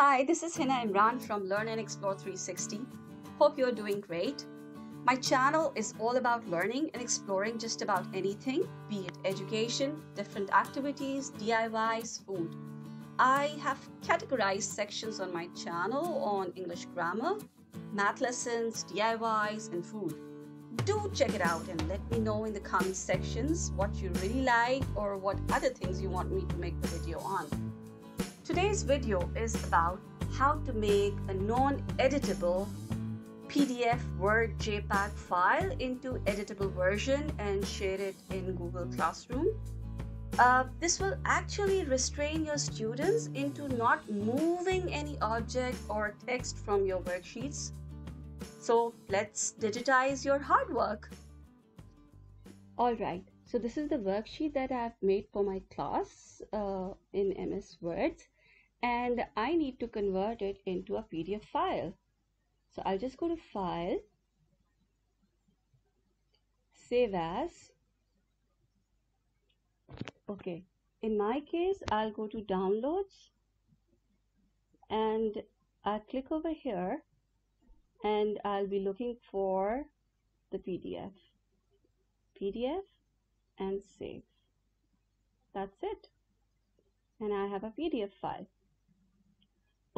Hi, this is Hina Imran from Learn and Explore 360. Hope you're doing great. My channel is all about learning and exploring just about anything, be it education, different activities, DIYs, food. I have categorized sections on my channel on English grammar, math lessons, DIYs, and food. Do check it out and let me know in the comment sections what you really like or what other things you want me to make the video on. Today's video is about how to make a non-editable PDF Word JPEG file into editable version and share it in Google Classroom. Uh, this will actually restrain your students into not moving any object or text from your worksheets so let's digitize your hard work. Alright, so this is the worksheet that I've made for my class uh, in MS Word and I need to convert it into a PDF file. So I'll just go to File, Save As. Okay, in my case, I'll go to Downloads and I'll click over here and I'll be looking for the PDF. PDF and save. That's it. And I have a PDF file.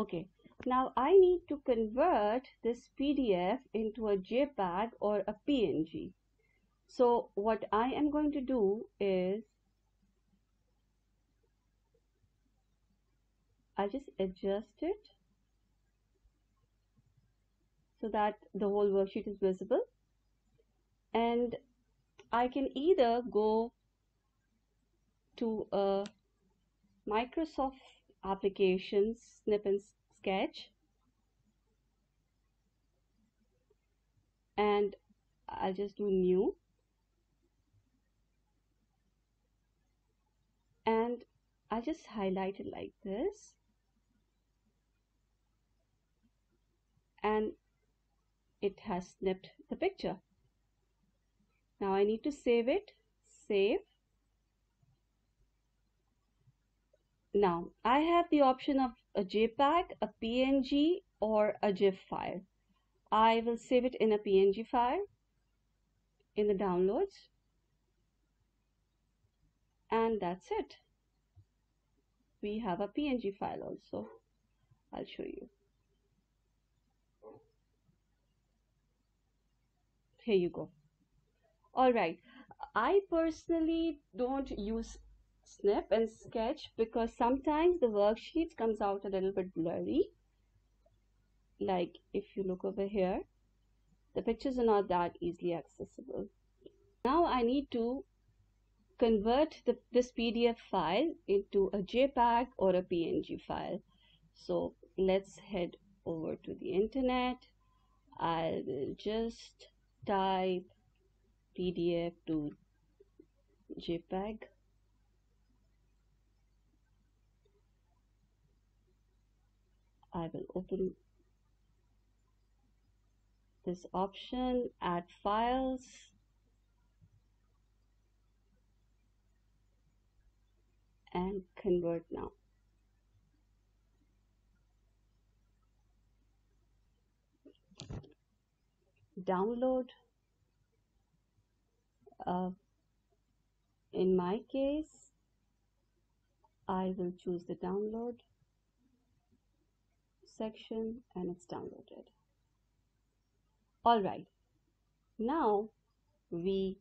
Okay, now I need to convert this PDF into a JPEG or a PNG. So what I am going to do is I just adjust it so that the whole worksheet is visible and I can either go to a Microsoft applications snip and sketch and I'll just do new and I'll just highlight it like this and it has snipped the picture. Now I need to save it. Save. Now I have the option of a JPEG, a PNG or a GIF file. I will save it in a PNG file in the downloads and that's it. We have a PNG file also. I'll show you. here you go all right i personally don't use snip and sketch because sometimes the worksheet comes out a little bit blurry. Like if you look over here the pictures are not that easily accessible. Now i need to convert the, this pdf file into a jpeg or a png file. So let's head over to the internet. I will just type PDF to JPEG I will open. This option add files. And convert now. Download. Uh, in my case I will choose the download section and it's downloaded. Alright. Now we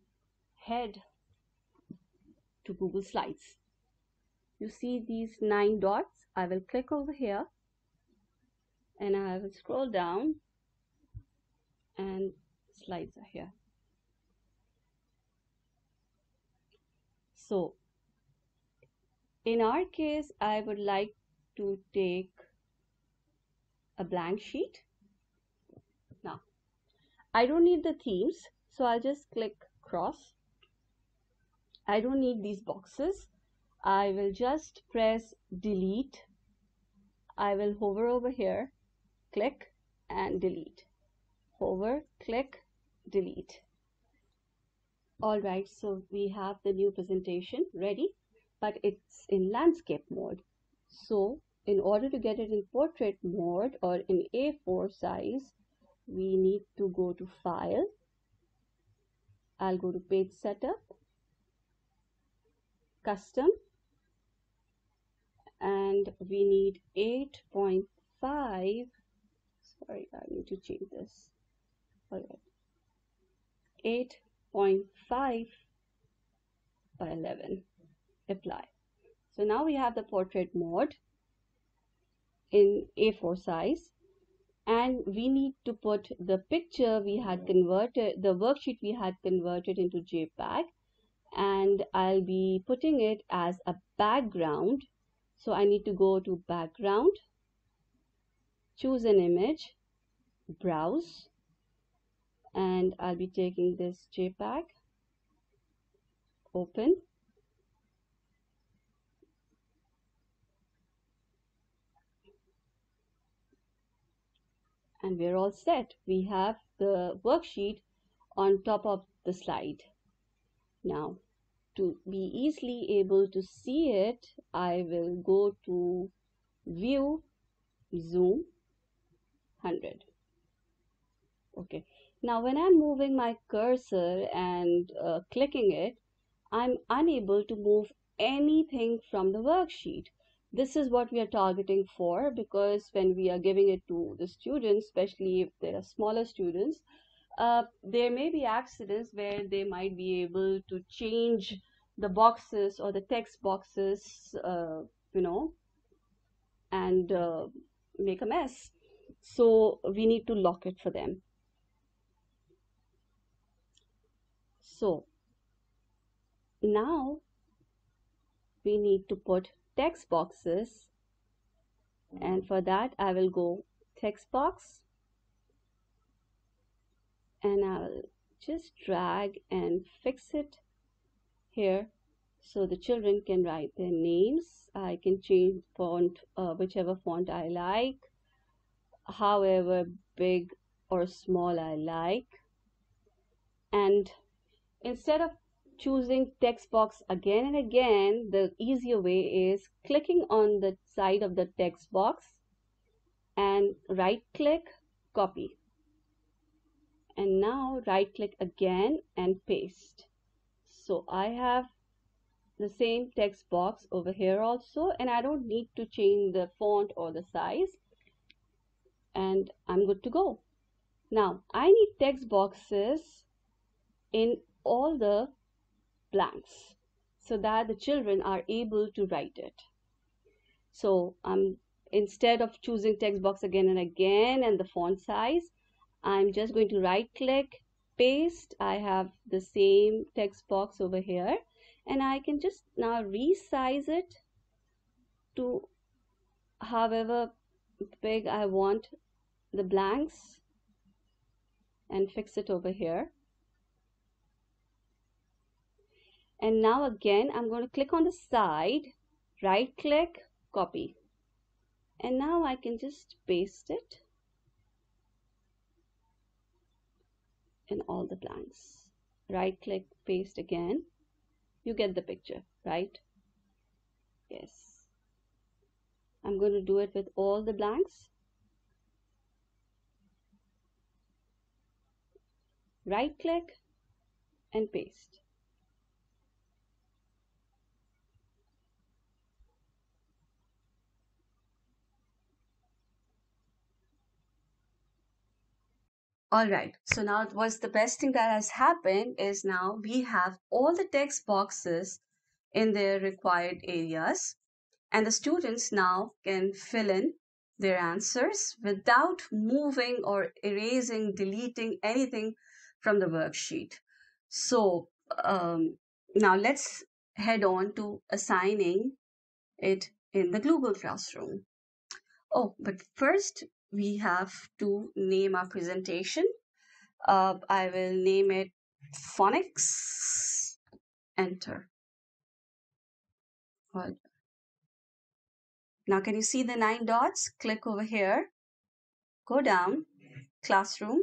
head to Google Slides. You see these nine dots? I will click over here and I will scroll down and slides are here. So in our case, I would like to take a blank sheet. Now, I don't need the themes, so I'll just click cross. I don't need these boxes. I will just press delete. I will hover over here, click and delete hover, click, delete. All right, so we have the new presentation ready, but it's in landscape mode. So in order to get it in portrait mode or in A4 size, we need to go to File. I'll go to Page Setup, Custom, and we need 8.5. Sorry, I need to change this. All right. 8.5 by 11. Apply. So now we have the portrait mode in A4 size. And we need to put the picture we had converted, the worksheet we had converted into JPEG. And I'll be putting it as a background. So I need to go to background, choose an image, browse, and I'll be taking this JPEG, open, and we're all set. We have the worksheet on top of the slide. Now, to be easily able to see it, I will go to View, Zoom, 100. Okay. Now, when I'm moving my cursor and uh, clicking it, I'm unable to move anything from the worksheet this is what we are targeting for because when we are giving it to the students especially if they are smaller students uh, there may be accidents where they might be able to change the boxes or the text boxes uh, you know and uh, make a mess. So we need to lock it for them. So now we need to put text boxes. And for that I will go text box. And I'll just drag and fix it here so the children can write their names. I can change font uh, whichever font I like however big or small I like. And instead of choosing text box again and again, the easier way is clicking on the side of the text box and right click, copy. And now right click again and paste. So I have the same text box over here also and I don't need to change the font or the size and I'm good to go. Now I need text boxes in all the blanks so that the children are able to write it. So um, instead of choosing text box again and again and the font size, I'm just going to right click, paste. I have the same text box over here and I can just now resize it to however big I want the blanks and fix it over here and now again I'm going to click on the side right click copy. And now I can just paste it in all the blanks. Right click paste again. You get the picture right? Yes. I'm going to do it with all the blanks. Right click and paste All right, so now what's the best thing that has happened is now we have all the text boxes in their required areas and the students now can fill in their answers without moving or erasing, deleting anything from the worksheet. So um, now let's head on to assigning it in the Google Classroom. Oh, but first we have to name our presentation. Uh, I will name it phonics. Enter. Well, now can you see the nine dots? Click over here. Go down. Classroom.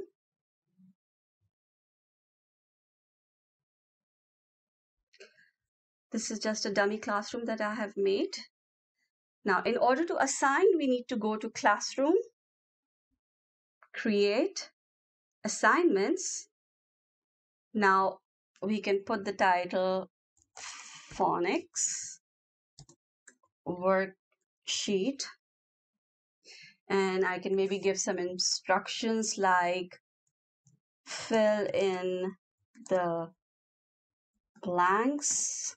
This is just a dummy classroom that I have made. Now, in order to assign, we need to go to Classroom, Create, Assignments. Now, we can put the title Phonics Worksheet and I can maybe give some instructions like fill in the blanks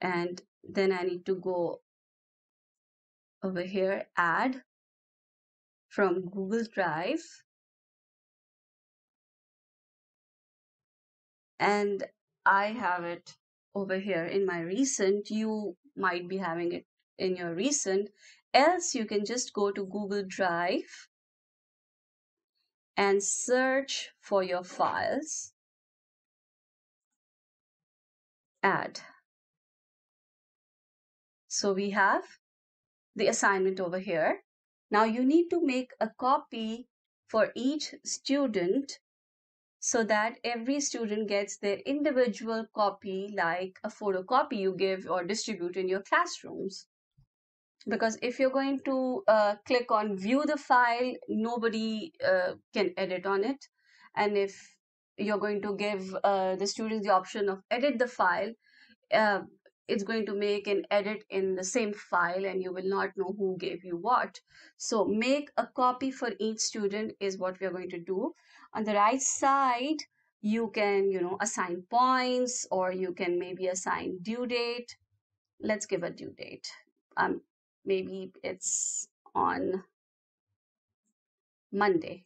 and then I need to go over here add from Google Drive. And I have it over here in my recent you might be having it in your recent. Else you can just go to Google Drive and search for your files. Add. So we have the assignment over here. Now you need to make a copy for each student so that every student gets their individual copy like a photocopy you give or distribute in your classrooms. Because if you're going to uh, click on view the file nobody uh, can edit on it. And if you're going to give uh, the students the option of edit the file uh, it's going to make an edit in the same file and you will not know who gave you what so make a copy for each student is what we are going to do on the right side you can you know assign points or you can maybe assign due date let's give a due date um maybe it's on Monday,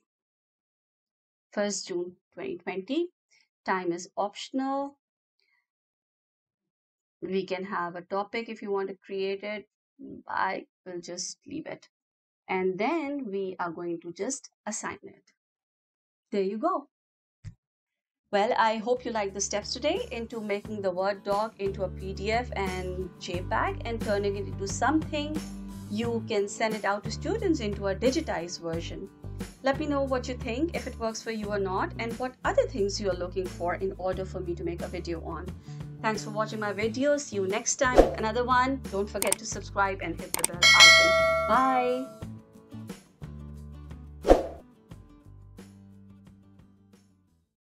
1st June 2020. Time is optional. We can have a topic if you want to create it. I will just leave it. And then we are going to just assign it. There you go. Well, I hope you like the steps today into making the Word doc into a PDF and JPEG and turning it into something you can send it out to students into a digitized version. Let me know what you think, if it works for you or not, and what other things you are looking for in order for me to make a video on. Thanks for watching my video. See you next time with another one. Don't forget to subscribe and hit the bell icon. Bye.